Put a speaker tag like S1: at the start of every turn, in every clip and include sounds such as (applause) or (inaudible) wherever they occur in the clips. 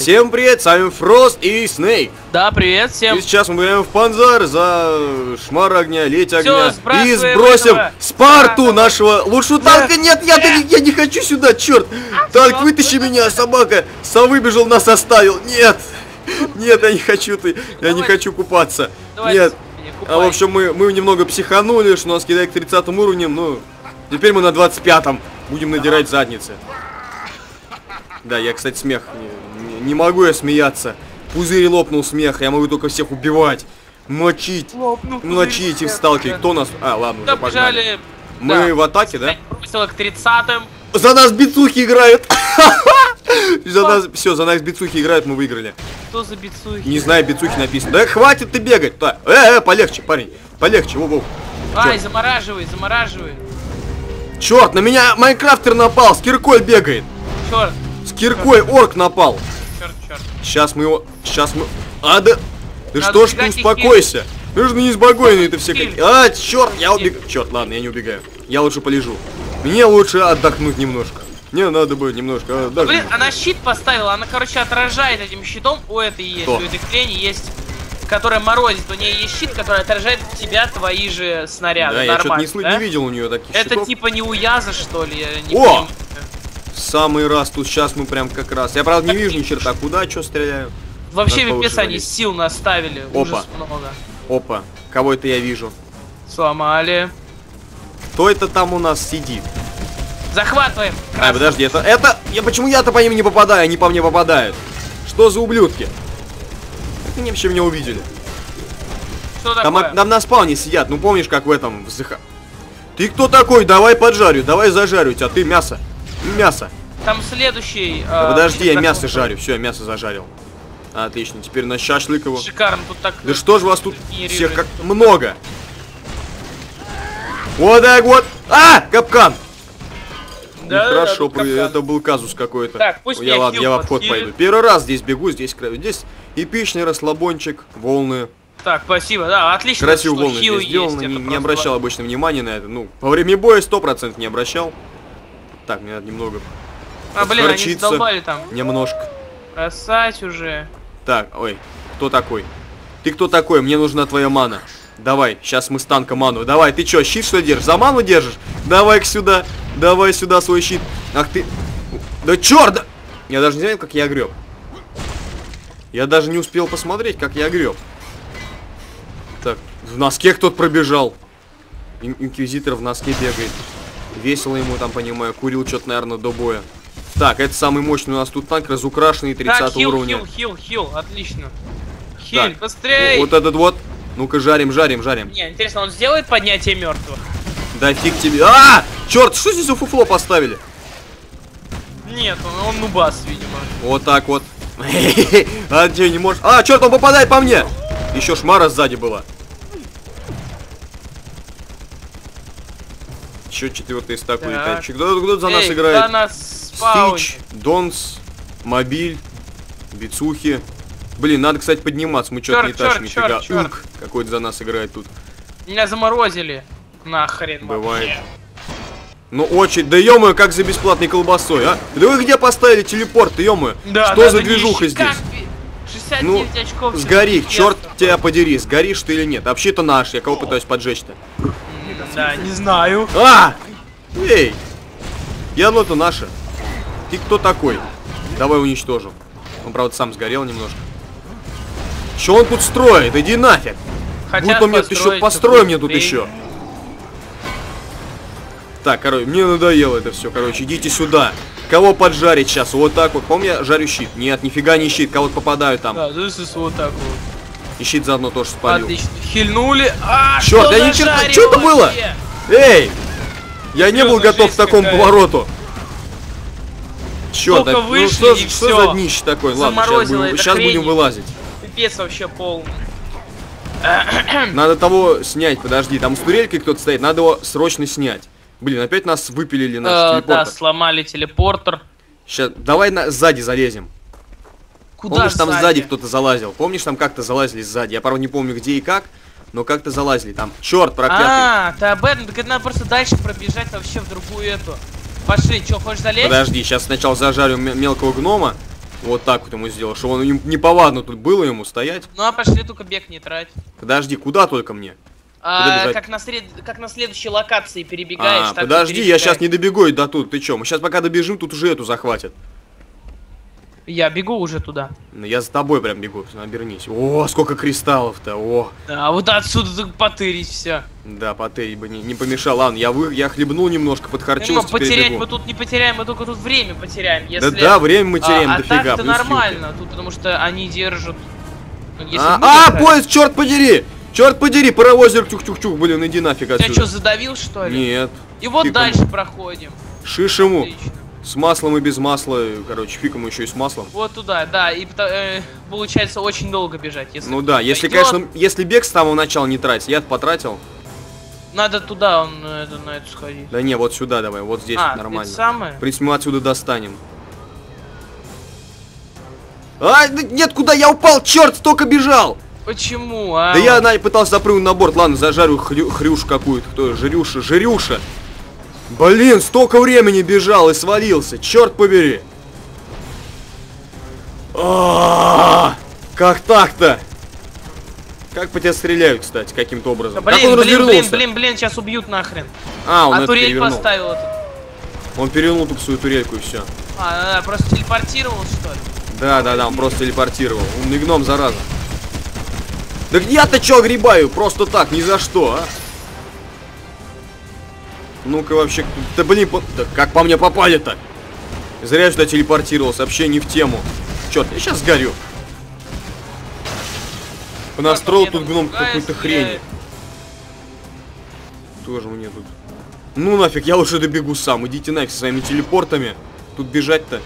S1: Всем привет, с вами Фрост и Снейк.
S2: Да, привет всем.
S1: И сейчас мы идем в Панзар за шмар огня, леть огня.
S2: сбрасываем
S1: и сбросим
S2: этого.
S1: Спарту,
S2: Да.
S1: нашего лучшего
S2: Да.
S1: танка. Нет, я, я, я не хочу сюда, черт. Танк,
S2: всё,
S1: вытащи меня, собака. Сам выбежал, нас оставил. Нет. Нет, я не хочу ты. Я не хочу купаться. Нет. А в общем, мы, мы немного психанули, что нас кидает к 30 уровнем, ну, теперь мы на 25-м будем надирать задницы. Да, я, кстати, смех, не, могу я смеяться. Пузырь лопнул смех, я могу только всех убивать, мочить,
S2: Лопнул
S1: мочить и в сталкере.
S2: смеха.
S1: Кто нас... А, ладно, уже погнали. Мы
S2: Да.
S1: в атаке, да?
S2: Бросила к 30-м.
S1: За нас бицухи играют! (laughs) За нас, все, за нас бицухи играют, мы выиграли.
S2: Что за бицухи?
S1: Не знаю, бицухи написано. Да хватит ты бегать! Да. Э, э, полегче, парень, полегче, воу-воу.
S2: Ай, замораживай, замораживай.
S1: Черт, на меня Майнкрафтер напал, с киркой бегает.
S2: Черт,
S1: С киркой орк напал.
S2: Черт.
S1: Сейчас мы его, сейчас мы... А, да...
S2: Надо
S1: что ж ты успокойся. Ты же неспокойный это все
S2: Хиль.
S1: какие. А, черт, я убегаю. Черт, ладно, я не убегаю. Я лучше полежу. Мне лучше отдохнуть немножко. Мне надо бы немножко отдохнуть.
S2: Блин, она щит поставила, она, короче, отражает этим щитом. У этой есть,
S1: Кто?
S2: у этой хрени есть, которая морозит. У нее есть щит, который отражает от тебя твои же снаряды.
S1: Да, я что-то
S2: Нормально,
S1: не,
S2: да?
S1: не видел у нее таких
S2: Это
S1: щитов.
S2: типа не у Яза, что ли? Я не
S1: О!
S2: понимаю.
S1: В самый раз, тут сейчас мы прям как раз. Я, правда, не вижу ни черта, куда, что стреляю.
S2: Вообще пипец они сил наставили.
S1: Опа.
S2: Ужас много.
S1: Опа, кого это я вижу?
S2: Сломали.
S1: Кто это там у нас сидит?
S2: Захватываем.
S1: А, подожди, это, это, я почему я-то по ним не попадаю, они по мне попадают? Что за ублюдки? Как они вообще меня увидели?
S2: Что
S1: Там,
S2: такое?
S1: там на спауне сидят, ну помнишь, как в этом, в ZH? Ты кто такой? Давай поджарю, давай зажарю тебя, ты мясо. Мясо.
S2: Там следующий.
S1: Да
S2: э,
S1: подожди, я мясо жарю, все, я мясо зажарил. Отлично, теперь на шашлык его.
S2: Шикарно, тут так.
S1: Да что ж вас тут всех как много? Вот так вот. А, капкан.
S2: Да, да,
S1: Хорошо,
S2: тут капкан.
S1: это был казус какой-то.
S2: Так, пусть
S1: я,
S2: меня
S1: ладно, я в обход пойду. Первый раз здесь бегу, здесь здесь эпичный расслабончик, волны.
S2: Так, спасибо, да, отлично.
S1: Красиво волны здесь сделаны, не, не обращал обычно внимания на это. Ну, во время боя 100% не обращал. Так, мне надо немного
S2: А, блин, они задолбали там.
S1: Немножко.
S2: Бросать уже.
S1: Так, ой, кто такой? Ты кто такой? Мне нужна твоя мана. Давай, сейчас мы с танка ману. Давай, ты чё, щит что держишь? За ману держишь? Давай-ка сюда. Давай сюда свой щит. Ах ты. Да чёрт! да- Я даже не знаю, как я греб. Я даже не успел посмотреть, как я греб. Так, в носке кто-то пробежал. Ин- Инквизитор в носке бегает. Весело ему там, понимаю, курил что-то, наверное, до боя. Так, это самый мощный у нас тут танк, разукрашенный 30
S2: Так, хил,
S1: уровня.
S2: хил, хил, хил, отлично. Хиль,
S1: Так,
S2: быстрей!
S1: Вот этот вот. Ну-ка, жарим, жарим, жарим.
S2: Не, интересно, он сделает поднятие мертвых?
S1: Да фиг тебе. А! Черт, что здесь за фуфло поставили?
S2: Нет, он, он нубас, видимо.
S1: Вот так вот. (laughs) А где не можешь? А, черт, он попадает по мне! Еще шмара сзади была. Еще четвертый стак
S2: Так.
S1: улетает. Кто, кто за нас
S2: Эй,
S1: играет?
S2: Да нас.
S1: Стич, Донс, Мобиль, Бицухи. Блин, надо, кстати, подниматься. Мы что-то не тащим, нифига. Улк какой-то за нас играет тут.
S2: Меня заморозили. Нахрен.
S1: Бывает.
S2: вообще.
S1: Ну очередь, да ё как за бесплатной колбасой, а? Да вы где поставили телепорт, ё
S2: Да,
S1: Что
S2: да,
S1: за
S2: да,
S1: движуха здесь?
S2: как ви- 69
S1: Ну,
S2: очков.
S1: Сгори, черт тебя подери, сгоришь ты или нет. Вообще-то наш, я кого пытаюсь поджечь-то.
S2: Да, не знаю.
S1: А! Эй! Я это наша. Ты кто такой? Давай уничтожим. Он, правда, сам сгорел немножко. Что он тут строит? Иди нафиг!
S2: Хотят
S1: Будь он мне тут еще построй мне тут еще. Так, короче, мне надоело это все, короче, идите сюда. Кого поджарить сейчас? Вот так вот. Помню, я жарю щит. Нет, нифига не щит, кого-то попадаю там.
S2: Да, is вот так вот.
S1: И щит заодно тоже спалил.
S2: Отлично. Хильнули. А,
S1: Чёрт,
S2: что
S1: я ни черта- чё это было? Эй! Я не был готов к такому
S2: какая-то.
S1: повороту. Черт,
S2: Только
S1: ну что, что
S2: всё.
S1: за днище такое? Ладно, сейчас будем, щас будем вылазить.
S2: Пипец вообще полный. (clears throat) (clears throat)
S1: Надо того снять, подожди, там с турелькой кто-то стоит, надо его срочно снять. Блин, опять нас выпилили наш
S2: Э, да,
S1: телепортер.
S2: сломали телепортер.
S1: Сейчас, давай на, сзади залезем.
S2: Куда
S1: Помнишь, там сзади кто-то залазил? Помнишь, там как-то залазили сзади? Я, правда, не помню где и как, но как-то залазили там. Черт, проклятый.
S2: А, ты об этом, так это надо просто дальше пробежать вообще в другую эту. Пошли, что, хочешь залезть?
S1: Подожди, сейчас сначала зажарю мелкого гнома. Вот так вот ему сделал, чтобы он им неповадно тут было ему стоять.
S2: Ну а пошли только бег не трать.
S1: Подожди, куда только мне?
S2: А, как, на сред... как на следующей локации перебегаешь,
S1: А, подожди, я сейчас не добегу и до тут. Ты чё? Мы сейчас пока добежим, тут уже эту захватят.
S2: Я бегу уже туда.
S1: Ну, я за тобой прям бегу, обернись. О, сколько кристаллов-то, о.
S2: А вот отсюда так потырить все.
S1: Да, потери бы не, не помешал. Ладно, я, вы, я хлебнул немножко, подхарчился, теперь
S2: потерять
S1: бегу.
S2: мы тут не потеряем, мы только тут время потеряем. Если...
S1: Да, да, время мы теряем
S2: а,
S1: дофига.
S2: А так-то
S1: плюс
S2: нормально, тут потому что они держат... Ну, если
S1: А, а, поезд, черт подери! Черт подери, паровозик, чух-чух-чух, блин, иди нафиг
S2: Тебя что,
S1: отсюда.
S2: задавил что ли?
S1: Нет,
S2: И вот
S1: фиг
S2: дальше проходим.
S1: шиш ему.
S2: Отлично.
S1: С маслом и без масла, короче, фиг ему еще и с маслом.
S2: Вот туда, да, и э, получается очень долго бежать, если...
S1: Ну да, если, конечно, если бег с самого начала не тратить, я потратил.
S2: Надо туда, он, это, на это сходить.
S1: Да не, вот сюда давай, вот здесь
S2: а,
S1: нормально.
S2: самое?
S1: В принципе, мы отсюда достанем. А, нет, куда я упал, черт, столько бежал!
S2: Почему, а?
S1: Да я на, пытался запрыгнуть на борт, ладно, зажарю хрю, хрюш какую-то, кто, жирюша, жирюша. Блин, столько времени бежал и свалился, черт побери. А, Как так-то? Как по тебе стреляют, кстати, каким-то образом?
S2: Блин,
S1: как он
S2: блин, блин,
S1: развернулся?
S2: блин, блин, сейчас убьют нахрен.
S1: А, он
S2: а турель
S1: перевернул.
S2: поставил. тут.
S1: Он перевернул тут свою турельку и все.
S2: А, да, да, просто телепортировал, что ли?
S1: Да, да, да, он просто телепортировал. Умный гном, зараза. Да я-то чё огребаю? Просто так, ни за что, а? Ну-ка вообще, да блин, по- да как по мне попали-то? Зря я сюда телепортировался, вообще не в тему. Чё, я сейчас сгорю. Понастроил тут гном хрени.
S2: стреляет.
S1: Тоже мне тут. Ну нафиг, я лучше добегу сам. Идите нафиг со своими телепортами. Тут бежать-то.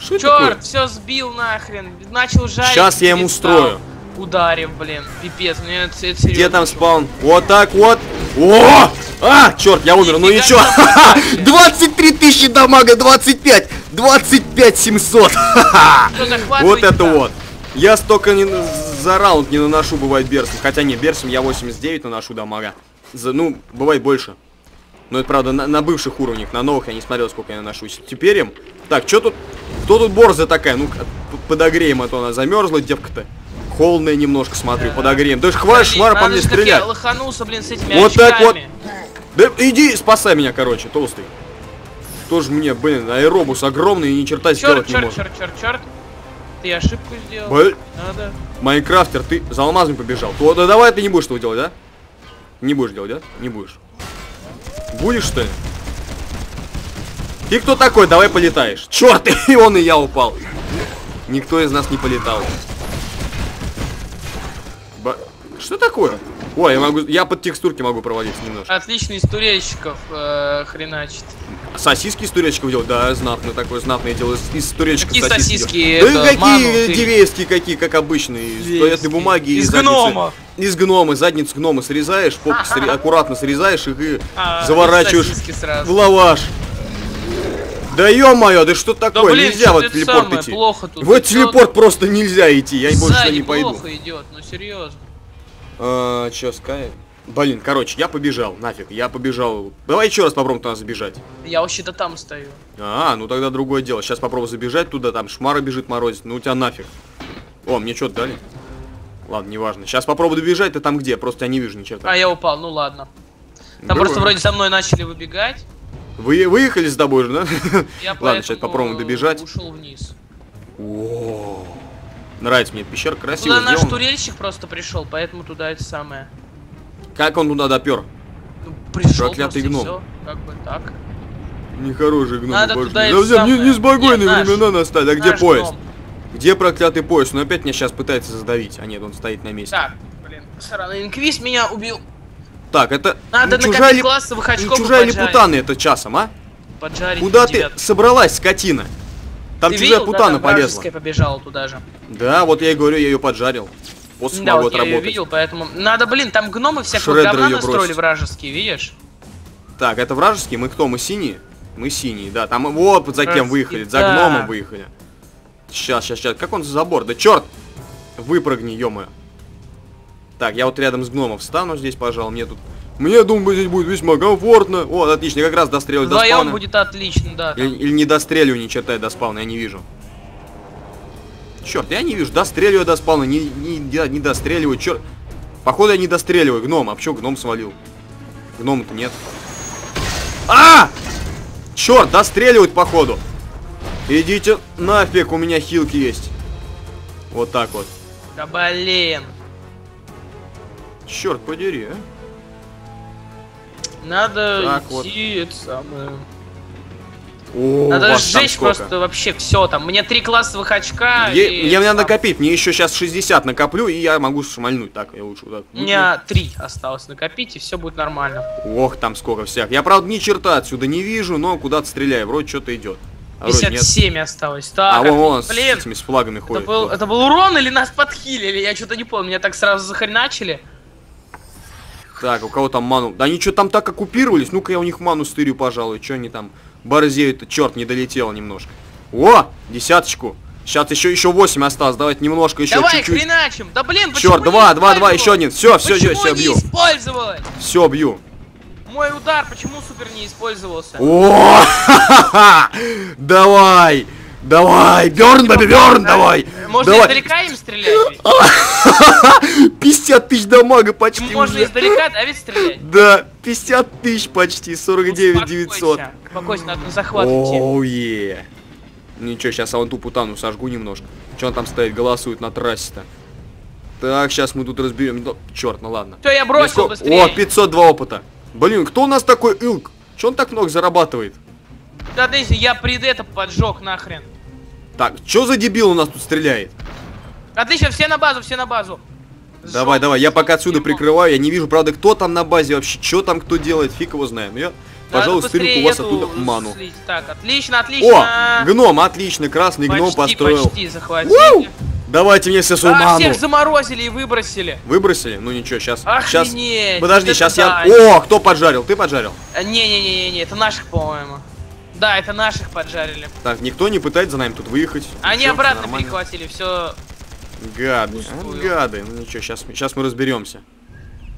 S1: Что?
S2: Черт, все сбил нахрен. Начал жарить.
S1: Щас я ему
S2: перестал.
S1: устрою.
S2: Ударив, блин. Пипец, мне это, это серьезно.
S1: Где там спаун? Вот так вот. О! А, черт, я умер. Ну ничего. (laughs)
S2: себе.
S1: 23 тысячи дамага, 25. 25 700.
S2: Что, захватывайте
S1: Вот это вот. Я столько не, за раунд не наношу, бывает, берсом. Хотя не, берсом я 89 наношу дамага. За, ну, бывает больше. Но это правда на, на бывших уровнях, на новых я не смотрел, сколько я наношусь. Теперь им. Так, что тут? Кто тут борза такая? Ну, подогреем, а то она замерзла, девка-то. Холодная немножко, смотрю, подогреем. Да ж хватит шмара по мне стрелять.
S2: Лоханулся, блин, с этими
S1: Вот так вот.
S2: очками.
S1: Да иди, спасай меня, короче, толстый. Тоже мне, блин, аэробус огромный и ни черта сделать
S2: Черт,
S1: не
S2: черт,
S1: может.
S2: черт, черт, черт. Ты ошибку сделал.
S1: Блин,
S2: Надо.
S1: Майнкрафтер, ты за алмазами побежал. То, да давай ты не будешь этого делать, да? Не будешь делать, да? Не будешь. Будешь, что ли? Ты кто такой? Давай полетаешь. Черт, (laughs) и он, и я упал. Никто из нас не полетал. Что такое? Ой, я могу, я под текстурки могу проводиться немножко.
S2: Отлично из турельщиков э, хреначит.
S1: Сосиски из туречков делать? Да, знатно такое, знатное дело. Из, из туречков
S2: Какие сосиски?
S1: делать. Да
S2: Это, ману
S1: какие
S2: ты-
S1: дивейские, какие, как обычные. Из
S2: Дивейские.
S1: туалетной бумаги.
S2: Из
S1: задницы-
S2: гнома.
S1: Из гнома. Задницу гнома срезаешь, попу сре- аккуратно срезаешь их и
S2: А,
S1: заворачиваешь
S2: сосиски
S1: в лаваш. Да ё-моё, да что такое?
S2: блин,
S1: нельзя
S2: что
S1: в этот
S2: это
S1: телепорт идти.
S2: плохо тут
S1: в этот
S2: идёт.
S1: телепорт просто нельзя идти, я больше не пойду.
S2: плохо идет, ну серьезно.
S1: А, чё, Скай? Блин, короче, я побежал, нафиг, я побежал. Давай еще раз попробуем туда забежать.
S2: Я вообще-то там стою.
S1: А, ну тогда другое дело. Сейчас попробую забежать туда, там шмара бежит морозит. Ну у тебя нафиг. О, мне что-то дали. Ладно, неважно. Сейчас попробую добежать, ты там где? Просто я не вижу ни черта.
S2: А я упал, ну ладно. Там
S1: Да
S2: просто вроде за мной начали выбегать.
S1: Вы выехали с тобой же, да?
S2: Я
S1: Ладно, сейчас попробуем добежать.
S2: Ушел вниз.
S1: О, Нравится мне пещера, красиво
S2: Туда наш турельщик просто пришел, поэтому туда это самое.
S1: Как он туда допер?
S2: Ну, пришел
S1: Проклятый гном.
S2: всё, как бы так.
S1: Нехороший гном.
S2: Надо
S1: пошли.
S2: туда
S1: Да
S2: это
S1: взял, не,
S2: самое.
S1: не спокойные
S2: Нет, наш.
S1: времена настали. А где
S2: Наш
S1: поезд?
S2: гном.
S1: Где проклятый поезд? Он опять меня сейчас пытается задавить. А нет, он стоит на месте.
S2: Так, блин, сраный инквиз меня убил.
S1: Так, это
S2: Надо
S1: не чужая
S2: накопить
S1: ли,
S2: классовых
S1: не
S2: очков и
S1: чужая ли
S2: поджарить.
S1: путана это часом, а?
S2: Поджарить
S1: Куда ты собралась, скотина? Там
S2: Ты
S1: чужая
S2: видел? Да,
S1: путана
S2: там
S1: полезла.
S2: побежала туда же.
S1: Да, вот я и говорю, я ее поджарил. После
S2: Да,
S1: могу
S2: вот я ее видел, поэтому... Надо, блин, там гномы всякого
S1: Шреддер
S2: говна настроили
S1: бросить.
S2: вражеские, видишь?
S1: Так, это вражеские, мы кто? Мы синие? Мы синие, да. Там вот за кем выехали, за
S2: да.
S1: гномом выехали. Сейчас, сейчас, сейчас. Как он за забор? Да черт! Выпрыгни, ё Так, я вот рядом с гномом встану здесь, пожалуй. Мне тут... Мне, думаю, здесь будет весьма комфортно. О, отлично, как раз достреливать до
S2: Вдвоем
S1: спавна.
S2: будет отлично, да.
S1: Или, или не достреливаю ни черта я до спавна, я не вижу. Черт, я не вижу. Достреливаю до спавна, не, не, не, не достреливаю. Черт. Походу я не достреливаю. Гном, а почему гном свалил? Гнома-то нет. А! Черт, достреливают походу. Идите нафиг, у меня хилки есть. Вот так вот.
S2: Да блин.
S1: Черт подери, а.
S2: Надо
S1: Так вот.
S2: идти, это самое.
S1: О,
S2: Надо сжечь просто вообще все там. Мне три классовых очка.
S1: Е-
S2: и
S1: Мне надо накопить, мне еще сейчас 60 накоплю, и я могу шмальнуть. Так, я лучше вот так.
S2: У меня три осталось накопить, и все будет нормально.
S1: Ох, там сколько всяк. Я, правда, ни черта отсюда не вижу, но куда-то стреляю. Вроде что-то идет. А вроде нет.
S2: 57 осталось.
S1: А
S2: Так,
S1: вон, вон, с
S2: блин.
S1: этими с флагами
S2: Это
S1: ходит.
S2: был,
S1: Вот.
S2: это был урон или нас подхилили? Я что-то не помню. Меня так сразу захреначили.
S1: Так, у кого там ману? Да они что там так оккупировались? Ну-ка я у них ману стырю, пожалуй. Что они там борзеют-то? Черт, не долетело немножко. О, десяточку. Сейчас еще еще 8 осталось. Давайте немножко еще
S2: Давай,
S1: чуть-чуть.
S2: хреначим. Да блин,
S1: Черт, два, два, два, еще один. Все, все, все, все, бью. Все, бью.
S2: Мой удар, почему супер не использовался?
S1: О, (laughs) давай, давай, Берн, бэби, Берн, давай,
S2: Можно
S1: давай.
S2: издалека им стрелять ведь? (laughs)
S1: 50 тысяч дамага почти
S2: Можно
S1: уже.
S2: издалека, да, ведь стрелять?
S1: Да, 50 тысяч почти, 49 900.
S2: Успокойся, надо на захват.
S1: Оу, е. Ничего, сейчас я вон ту путану сожгу немножко. Че он там стоит, голосует на трассе-то. Так, сейчас мы тут разберем. Ну, черт, ну ладно.
S2: Все, я бросил
S1: сколько-
S2: быстрее.
S1: О, 502 опыта. Блин, кто у нас такой илк? Че он так много зарабатывает?
S2: Да, Дейзи, я пред это поджег нахрен.
S1: Так, что за дебил у нас тут стреляет?
S2: Отлично, все на базу, все на базу.
S1: Давай,
S2: Сжёг,
S1: давай, я пока отсюда прикрываю, я не вижу, правда, кто там на базе вообще, что там кто делает, фиг его знает. Но я,
S2: Надо
S1: пожалуй, стырю у вас оттуда ману.
S2: слить. Так, отлично, отлично.
S1: О, гном, отлично, красный гном
S2: почти,
S1: построил.
S2: почти захватили.
S1: Давайте мне все свою
S2: А,
S1: ману.
S2: всех заморозили и выбросили.
S1: Выбросили? Ну ничего, сейчас. Сейчас.
S2: Охренеть.
S1: Подожди,
S2: вот это
S1: сейчас
S2: да.
S1: я. О, кто поджарил? Ты поджарил?
S2: А, Не-не-не-не, это наших, по-моему. Да, это наших поджарили.
S1: Так, никто не пытается за нами тут выехать.
S2: Они
S1: Всё,
S2: обратно
S1: нормально.
S2: перехватили, все.
S1: Гады, а, гады. Ну ничего, сейчас, сейчас мы разберемся.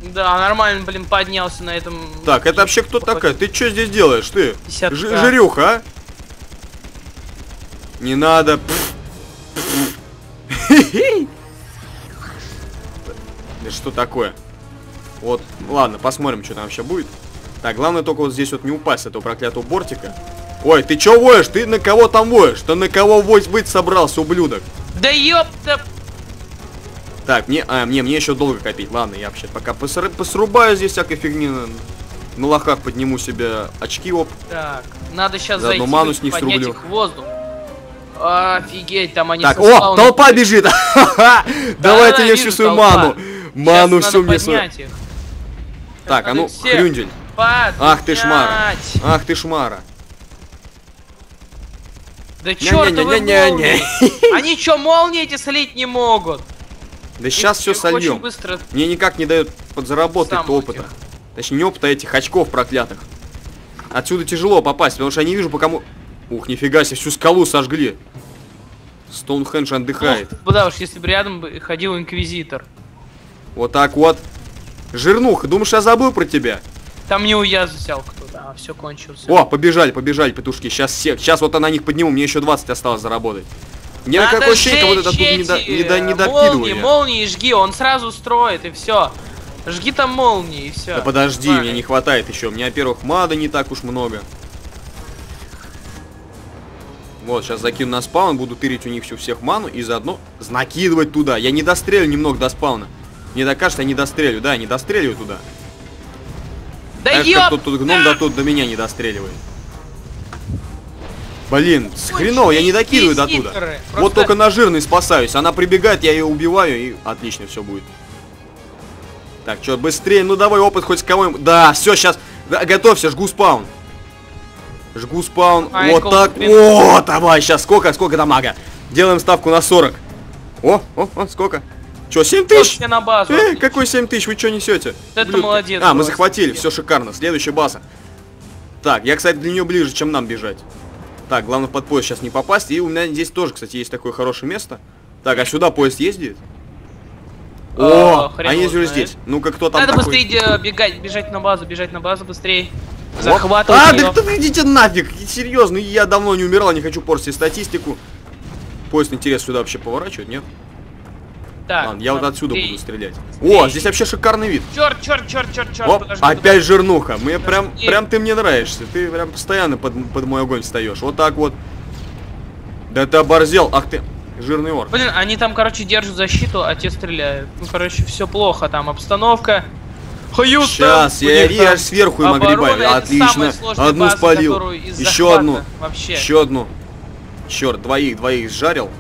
S2: Да, нормально, блин, поднялся на этом.
S1: Так, это вообще кто такая? Ты что здесь делаешь? Ты?
S2: 50К.
S1: Ж- жирюха, а? Не надо. Пф. Пф. (laughs) Да что такое? Вот, ладно, посмотрим, что там вообще будет. Так, главное только вот здесь вот не упасть с этого проклятого бортика. Ой, ты чё воешь? Ты на кого там воешь? Ты на кого вось быть собрался, ублюдок?
S2: Да ёпта!
S1: Так, мне, а, мне, мне еще долго копить. Ладно, я вообще пока посры- посрубаю здесь всякой фигни. На, на лохах подниму себе очки, оп.
S2: Так, надо сейчас
S1: Заодно
S2: зайти
S1: ману с них срублю.
S2: их в воздух. Офигеть, там они
S1: Так, о, толпа бежит! (laughs) Давайте
S2: вижу,
S1: всю свою ману. Ману всю мне свою. Так, а ну, хрюндель. Ах ты шмара. Ах ты шмара.
S2: Да чёртовы
S1: Не-не-не-не-не.
S2: молнии. (laughs) Они чё, молнии эти слить не могут?
S1: Да сейчас все сольем.
S2: быстро
S1: Мне никак не дают подзаработать опыта. Точнее, не опыта, а этих очков проклятых. Отсюда тяжело попасть, потому что я не вижу, по кому... Ух, нифига себе, всю скалу сожгли. Стоунхендж отдыхает.
S2: Ну, да уж, если бы рядом ходил инквизитор.
S1: Вот так вот. Жирнуха, думаешь, я забыл про тебя?
S2: Там не уяз взял кто-то, а все кончился.
S1: О, побежали, побежали, петушки. Сейчас всех. Сейчас вот я на них подниму, мне еще 20 осталось заработать. Мне
S2: Надо
S1: такое ощущение, как будто тут не, до, не, до, не
S2: э,
S1: докидываю
S2: Молнии,
S1: я.
S2: молнии жги, он сразу строит и все. Жги там молнии и все.
S1: Да подожди, мне не хватает еще. У меня, во-первых, мада не так уж много. Вот, сейчас закину на спаун, буду тырить у них всю всех ману и заодно накидывать туда. Я не дострелю немного до спауна. Мне так кажется, я не дострелю. Да, не достреливаю туда.
S2: Да
S1: Знаешь, как
S2: ёп!
S1: тут, тут гном, да тут до меня не достреливает. Блин, с хреново, я не докидываю до туда.
S2: инквизиторы.
S1: Вот
S2: Просто-
S1: только на жирный спасаюсь. Она прибегает, я ее убиваю, и отлично все будет. Так, что, быстрее, ну давай опыт хоть с кого-нибудь. Да, все, сейчас. готовься, жгу спаун. Жгу спаун.
S2: Майкл,
S1: вот так. О, давай, сейчас сколько, сколько дамага? Делаем ставку на 40. О, о, о, сколько? Че, 7
S2: Вот
S1: тысяч?
S2: на базу.
S1: Э, какой 7 тысяч? Вы что несете?
S2: Это
S1: Ублюдки.
S2: молодец,
S1: А, мы захватили, все шикарно. Следующая база. Так, я, кстати, для нее ближе, чем нам бежать. Так, главное под поезд сейчас не попасть. И у меня здесь тоже, кстати, есть такое хорошее место. Так, а сюда поезд ездит? О,
S2: хрен
S1: они уже здесь. Ну-ка, кто там
S2: Надо
S1: такой?
S2: быстрее э, бегать, бежать на базу, бежать на базу быстрее. Захватывать
S1: А,
S2: её.
S1: так вы идите нафиг! Серьезно, я давно не умирал, не хочу портить статистику. Поезд интерес сюда вообще поворачивает, нет?
S2: Так,
S1: Ладно, я вот отсюда буду стрелять. О, здесь вообще шикарный вид.
S2: Черт, черт, черт, черт, черт.
S1: Оп,
S2: подожди,
S1: опять жирнуха. Мне прям, прям ты мне нравишься. Ты прям постоянно под, под мой огонь встаешь. Вот так вот. Да ты оборзел. Ах ты, жирный орк.
S2: Блин, они там, короче, держат защиту, а те стреляют. Ну, короче, все плохо, там обстановка. Хьюстон,
S1: Сейчас, я, я сверху им огребаю. Отлично. Одну
S2: база,
S1: спалил. Еще одну.
S2: Вообще.
S1: Еще одну. Черт, двоих, двоих сжарил.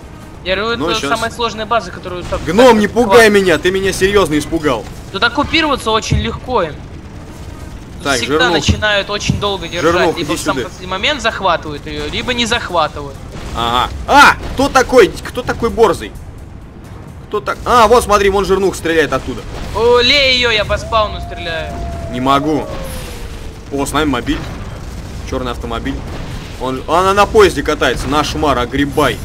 S2: Я говорю,
S1: Ну,
S2: это
S1: щас.
S2: самая сложная база, которую... так-
S1: Гном,
S2: так
S1: не пугай меня, ты меня серьезно испугал.
S2: Тут оккупироваться очень легко им. Тут
S1: Так,
S2: всегда
S1: Жирнух.
S2: начинают очень долго держать.
S1: Жирнух,
S2: либо в самый
S1: сюда.
S2: последний момент захватывают ее, либо не захватывают.
S1: Ага. А, кто такой, кто такой борзый? Кто так? А, вот смотри, вон жирнух стреляет оттуда.
S2: О, лей ее, я по спауну стреляю.
S1: Не могу. О, с нами мобиль. Черный автомобиль. Он, она на поезде катается. Наш Мар, огребай.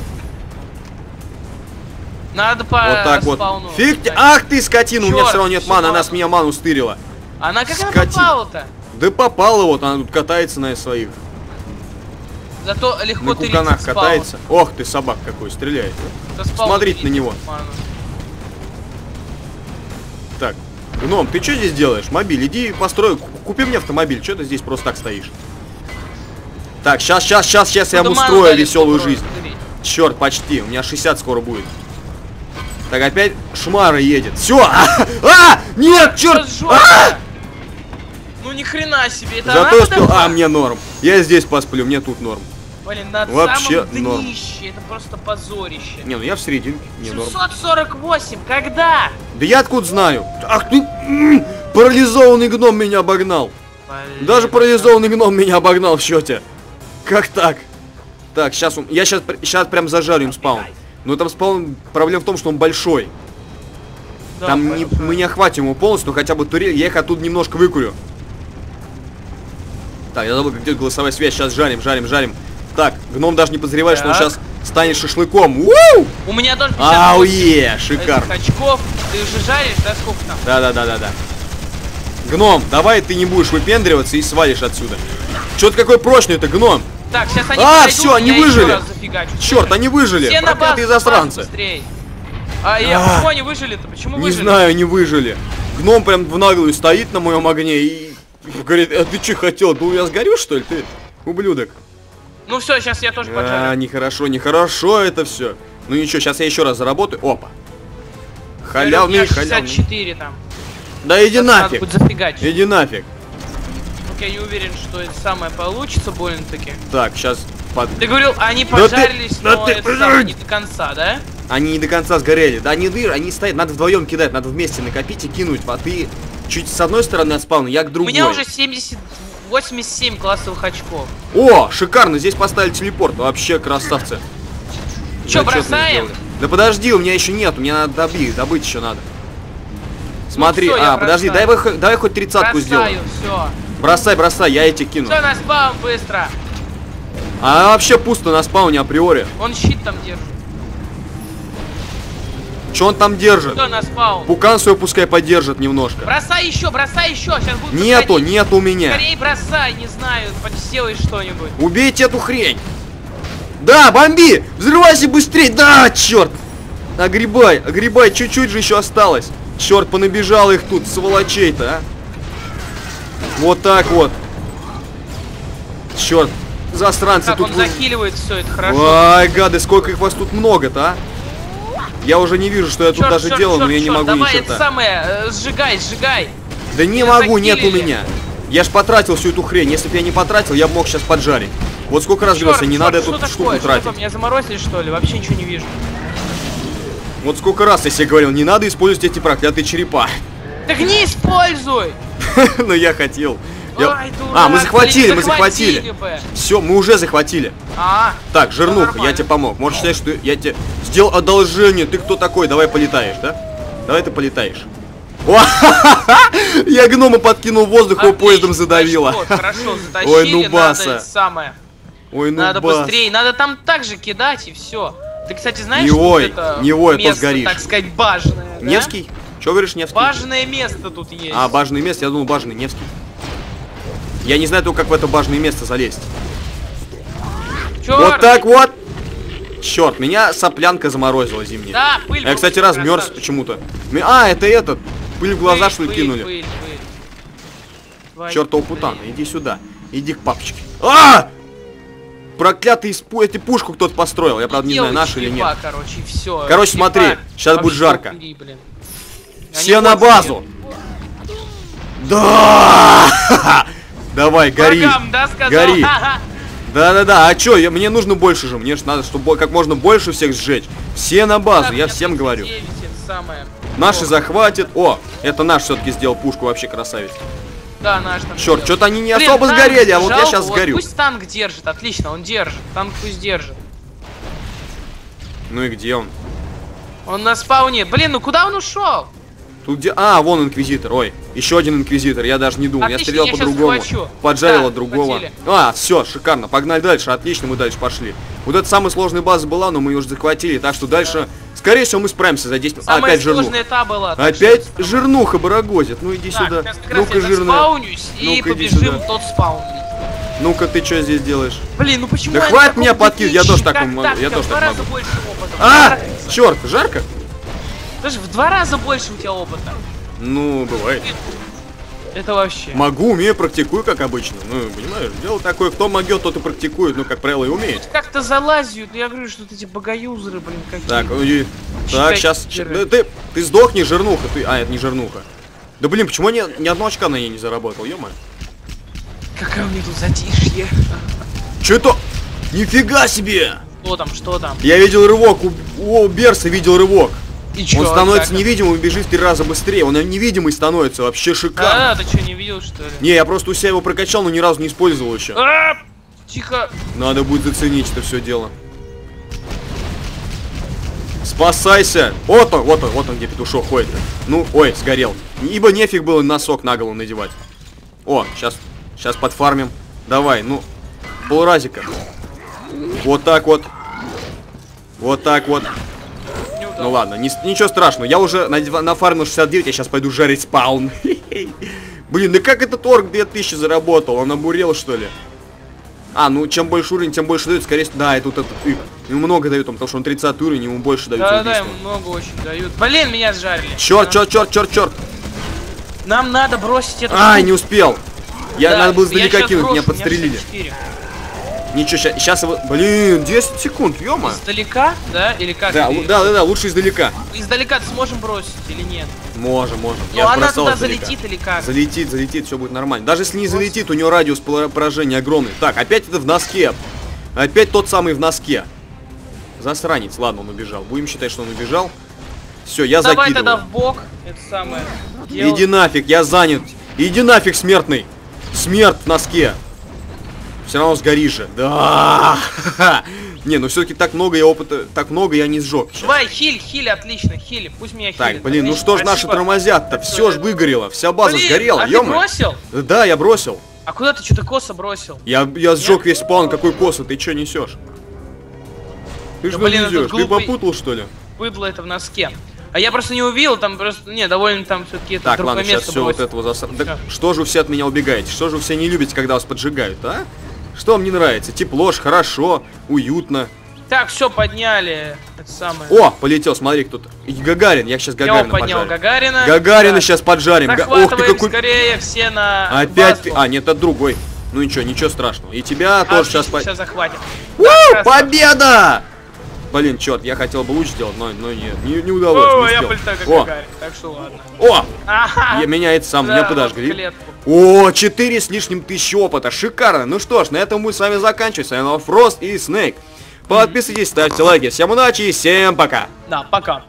S2: Надо по
S1: вот так вот. Фиг. Ах ты, скотина, у меня все равно нет маны. Она с меня ману стырила.
S2: Она как она
S1: скотина.
S2: попала-то?
S1: Да попала вот, она тут катается на своих.
S2: Зато легко
S1: На куканах катается. Ох ты, собак какой, стреляет. Смотрите на него.
S2: ману.
S1: Так, гном, ты что здесь делаешь? Мобиль, иди построй, ку- купи мне автомобиль, что ты здесь просто так стоишь? Так, сейчас, сейчас, сейчас, сейчас я устрою веселую жизнь. Черт, почти, у меня 60 скоро будет. Так, опять шмара едет. Все! А! А! Нет, черт! А!
S2: Ну ни хрена себе, это
S1: За то, что... А, мне норм. Я здесь посплю, мне тут норм.
S2: Блин, на
S1: Вообще
S2: самом
S1: норм.
S2: это просто позорище.
S1: Не, ну я в серединке, не норм.
S2: 748, когда?
S1: Да я откуда знаю? Ах ты... Парализованный гном меня обогнал.
S2: Блин.
S1: Даже парализованный гном меня обогнал в счете. Как так? Так, сейчас он... Я сейчас, сейчас прям зажарю им спаун. Но там спаун... Проблема в том, что он большой.
S2: Да,
S1: там не- мы не охватим его полностью, но хотя бы турель. Я их оттуда немножко выкурю. Так, я забыл, идет голосовая связь. Сейчас жарим, жарим, жарим. Так, гном даже не подозревает, что он
S2: Так.
S1: сейчас станет шашлыком. Уу!
S2: У меня тоже 58
S1: Ауе! Шикарно.
S2: очков. Ты уже жаришь, да, сколько там?
S1: Да-да-да-да-да. Гном, давай ты не будешь выпендриваться и свалишь отсюда. Чё ты какой прочный это гном?
S2: Так, сейчас они
S1: А,
S2: пройдут,
S1: всё, они выжили. Черт, они выжили.
S2: Все на базу,
S1: засранцы.
S2: быстрей. А, я,
S1: А.
S2: почему они выжили-то? Почему
S1: Не
S2: выжили?
S1: знаю, они выжили. Гном прям в наглую стоит на моем огне и говорит, а ты что хотел? Был я сгорю, что ли, ты? Ублюдок.
S2: Ну все, сейчас я тоже
S1: А,
S2: поджарю.
S1: нехорошо, нехорошо это все. Ну ничего, сейчас я еще раз заработаю. Опа. Халявный, халявный.
S2: 64 там.
S1: Да иди
S2: Сейчас
S1: нафиг. Иди нафиг.
S2: Я не уверен, что это самое получится больно-таки.
S1: Так, сейчас под...
S2: Ты говорил, они
S1: Да ты-
S2: поджарились,
S1: да
S2: но
S1: ты-
S2: это самое не до конца, да?
S1: Они не до конца сгорели. Да они, дыр, они стоят, надо вдвоем кидать, надо вместе накопить и кинуть. А ты чуть с одной стороны от спауна, я к
S2: У
S1: другой.
S2: меня уже 70... 87 классовых очков.
S1: О, шикарно, здесь поставили телепорт. Вообще красавцы.
S2: Чё,
S1: Зачётно
S2: бросаем?
S1: Да подожди, у меня еще нет, мне надо добить, добыть еще надо. Смотри,
S2: всё, я
S1: а, подожди, дай,
S2: бросаю.
S1: давай хоть тридцатку сделаю.
S2: Бросаю, все.
S1: Бросай, бросай, я эти кину.
S2: Все, на спаун быстро.
S1: А вообще пусто на спауне априори.
S2: Он щит там держит.
S1: Че он там держит?
S2: Все, на спаун.
S1: Пукан свой пускай поддержит немножко.
S2: Бросай еще, бросай еще. Сейчас будет
S1: Нету,
S2: подходить.
S1: нету у меня.
S2: Скорее бросай, не знаю, сделай что-нибудь.
S1: Убейте эту хрень. Да, бомби! Взрывайся быстрее! Да, черт! Огребай, огребай, чуть-чуть же еще осталось. Черт, понабежал их тут, сволочей-то, а. Вот так вот. Черт, засранцы
S2: Как
S1: тут...
S2: он захиливает все это хорошо.
S1: Ай, гады, сколько их вас тут много-то, а? Я уже не вижу, что я тут
S2: Чёрт,
S1: даже
S2: чёрт,
S1: делал, но
S2: чёрт,
S1: я не
S2: чёрт,
S1: могу
S2: Давай это
S1: черта.
S2: самое, э, сжигай, сжигай.
S1: Да не
S2: Меня
S1: могу, нет у меня. Я ж потратил всю эту хрень. Если бы я не потратил, я бы мог сейчас поджарить. Вот сколько раз говорился, не надо
S2: что
S1: эту штуку
S2: такое? Что
S1: тратить.
S2: там, меня заморозили что ли? Вообще ничего не вижу.
S1: Вот сколько раз я себе говорил, не надо использовать эти проклятые черепа.
S2: Так не используй! (laughs)
S1: Но я хотел. Я-
S2: Ай, дурак,
S1: А, мы захватили,
S2: блин,
S1: мы захватили. Все, мы уже захватили.
S2: А,
S1: Так, жирнуха, я тебе помог. Можешь считать, что я тебе сделал одолжение. Ты кто такой? Давай полетаешь, да? Давай ты полетаешь. (laughs) Я гнома подкинул воздух, его поездом задавило.
S2: хорошо, затащили, (laughs)
S1: Ой, ну баса.
S2: самое.
S1: Ой, ну
S2: надо быстрее, надо там также кидать и все. Ты, кстати, знаешь, что это
S1: не ой, то
S2: место,
S1: сгоришь.
S2: так сказать, бажное, да?
S1: Че говоришь, Невский?
S2: Важное место тут есть.
S1: А, бажное место, я думал, бажный Невский. Я не знаю только, как в это бажное место залезть.
S2: Чёрт!
S1: Вот так вот! Черт, меня соплянка заморозила зимняя.
S2: Да, пыль.
S1: Я, кстати, размерз
S2: красавчик.
S1: почему-то. А, это этот. Пыль в глаза,
S2: Пыль,
S1: что ли,
S2: пыль,
S1: кинули.
S2: пыль, пыль.
S1: Иди сюда. Иди к папочке. А! Проклятый спу... эти пушку кто-то построил. Я, правда, не знаю, наш или нет.
S2: короче, все.
S1: Короче, смотри, щас будет жарко. Все на базу. Да! (laughs) Давай, гори. Гори. (laughs) Да-да-да, а чё, я- мне нужно больше же, мне же надо, чтобы как можно больше всех сжечь. Все на базу, я всем говорю.
S2: 39, это самое.
S1: Наши захватят. О, это наш все-таки сделал пушку, вообще красавец.
S2: Да, наш там.
S1: Черт, что-то они не
S2: Блин,
S1: особо сгорели, а вот я сейчас
S2: вот
S1: сгорю.
S2: Пусть танк держит, отлично, он держит. Танк пусть держит.
S1: Ну и где он?
S2: Он на спауне. Блин, ну куда он ушел?
S1: Тут где? А, вон инквизитор. Ой, еще один инквизитор. Я даже не думал. я
S2: Отлично,
S1: стрелял
S2: я
S1: по
S2: щас
S1: другому.
S2: схвачу.
S1: Поджарил
S2: Да,
S1: другого.
S2: хватили.
S1: А, все, шикарно. Погнали дальше. Отлично, мы дальше пошли. Вот эта самая сложная база была, но мы ее уже захватили. Так что дальше, скорее всего, мы справимся за 10 минут. А, опять жирнуха.
S2: та была.
S1: Опять
S2: что-
S1: жирнуха барагозит. Ну иди
S2: Так,
S1: сюда. Ну-ка, жирная.
S2: и
S1: иди
S2: побежим
S1: сюда.
S2: тот спаун.
S1: Ну-ка, ты что здесь делаешь?
S2: Блин, ну почему
S1: Да хватит меня подкидывать, я тоже так
S2: так?
S1: я тоже так могу. А! Черт, жарко?
S2: Даже в два раза больше у тебя опыта.
S1: Ну, бывает.
S2: Это вообще.
S1: Могу, умею, практикую, как обычно. Ну, понимаешь, дело такое, кто могет, тот и практикует, ну, как правило, и умеет.
S2: Как-то залазят, я говорю, что эти богоюзеры, блин, какие.
S1: Так, ой, так, сейчас,
S2: Читайте.
S1: ты, ты сдохни, жирнуха, ты, а, это не жирнуха. Да блин, почему ни, ни одного очка на ней не заработал, ё
S2: Какая у меня тут затишье.
S1: Че это? Нифига себе!
S2: Что там, что там?
S1: Я видел рывок, у, у Берса видел рывок.
S2: И чё,
S1: Он становится
S2: как?
S1: невидимым и бежит в три раза быстрее. Он невидимый становится, вообще шикарно.
S2: А, ты что, не видел, что ли?
S1: Не, я просто у себя его прокачал, но ни разу не использовал еще.
S2: А, Тихо.
S1: Надо будет заценить это все дело. Спасайся! Вот он, вот он, вот он, где петушок ходит. Ну, ой, сгорел. Ибо нефиг было носок на голову надевать. О, сейчас, сейчас подфармим. Давай, ну, полразика. Вот так вот. Вот так вот. Ну ладно, не- ничего страшного. Я уже надев- нафармил 69, я сейчас пойду жарить спаун. (laughs) Блин, да как этот орк 2000 заработал? Он обурел, что ли? А, ну чем больше уровень, тем больше дают. Скорее всего, да, и тут этот ик. Ему много дают, потому что он 30 уровень, ему больше дают.
S2: Да-да,
S1: убийство.
S2: им много очень дают. Блин, меня сжарили.
S1: Черт, черт, черт, черт, черт.
S2: Нам надо бросить
S1: Ай,
S2: штуку.
S1: не успел. Я
S2: Да,
S1: надо было издалека кинуть, меня подстрелили.
S2: 64.
S1: Ничего, сейчас его... Блин, 10 секунд, ё
S2: Издалека, да? Или как?
S1: Да,
S2: Или-
S1: да, да, да, лучше издалека.
S2: Издалека ты сможем бросить или нет?
S1: Можем, можем.
S2: Ну
S1: Я
S2: она туда
S1: издалека.
S2: залетит или как?
S1: Залетит, залетит, все будет нормально. Даже если не залетит, у него радиус пора- поражения огромный. Так, опять это в носке. Опять тот самый в носке. Засранец. Ладно, он убежал. Будем считать, что он убежал. Все, я
S2: Давай тогда
S1: закидываю.
S2: в бок. Это самое. Дело-
S1: Иди нафиг, я занят. Иди нафиг, смертный. Смерть в носке. Все равно сгоришь же. Да. (laughs) Не, ну все-таки так много я опыта, так много я не сжег.
S2: Давай, хиль, хиль, отлично, хили. Пусть меня
S1: Так,
S2: хилит.
S1: блин, ну что ж наши тормозят-то? Все ж выгорело, вся база сгорела,
S2: а ты бросил?
S1: Да, я бросил.
S2: А куда ты что-то косо бросил?
S1: Я, я сжег весь спаун, какой косо, ты чё несешь? Ты что
S2: блин,
S1: несешь? Ты попутал, что ли?
S2: Быдло это в носке. А я просто не увидел, там просто, не, довольно там все-таки это
S1: Так, ладно, сейчас все вот этого засра...
S2: Всё.
S1: Да что же вы все от меня убегаете? Что же вы все не любите, когда вас поджигают, а? Что вам не нравится? Тепло ж, хорошо, уютно.
S2: Так, все, подняли. Это самое.
S1: О, полетел, смотри, кто-то. Гагарин, я сейчас
S2: я
S1: Гагарина
S2: его поднял
S1: поджарю.
S2: Гагарина.
S1: Гагарина
S2: Да.
S1: сейчас поджарим. Га- Ох ты
S2: Захватываем
S1: какой...
S2: скорее все на
S1: Опять ты... А, нет, это другой. Ну ничего, ничего страшного. И тебя тоже сейчас... по-
S2: сейчас захватим.
S1: У, победа! Блин, черт, я хотел бы луч сделать, но, но нет, не, не удалось,
S2: О,
S1: не
S2: я полетаю как
S1: О,
S2: Гагарин, так что ладно.
S1: о,
S2: Ага.
S1: я, меня это сам,
S2: Да,
S1: меня подожгли. О, 4 с лишним тысячи опыта, шикарно. Ну что ж, на этом мы с вами заканчиваем. С вами Фрост и Снейк. Подписывайтесь, ставьте лайки. Всем удачи и всем пока.
S2: Да, пока.